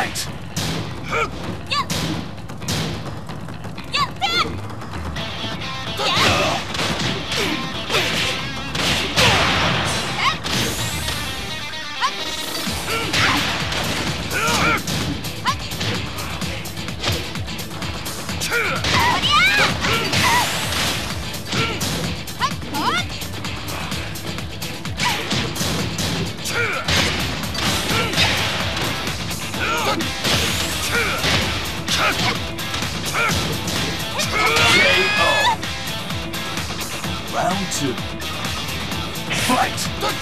fight! シュファイトドッ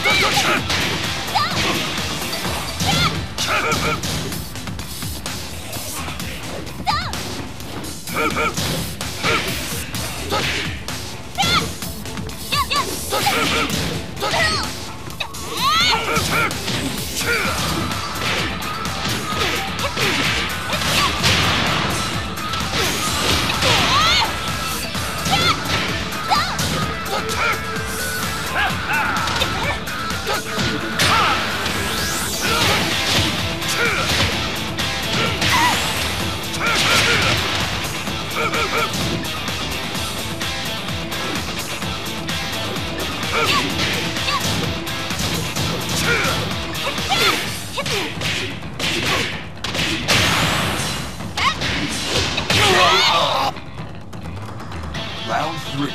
Round three.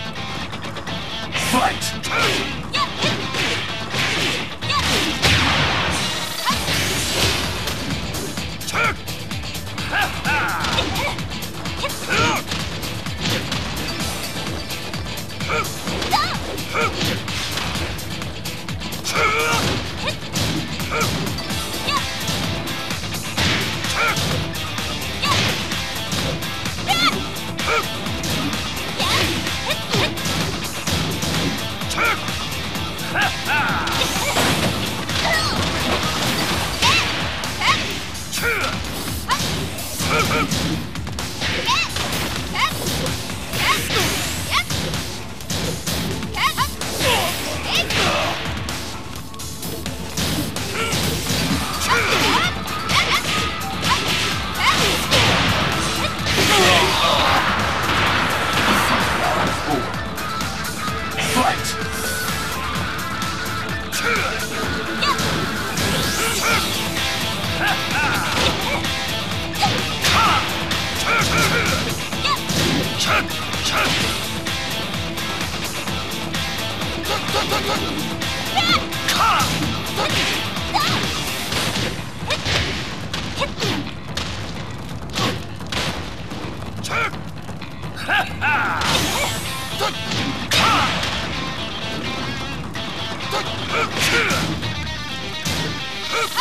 Fight!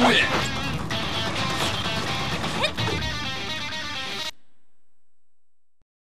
do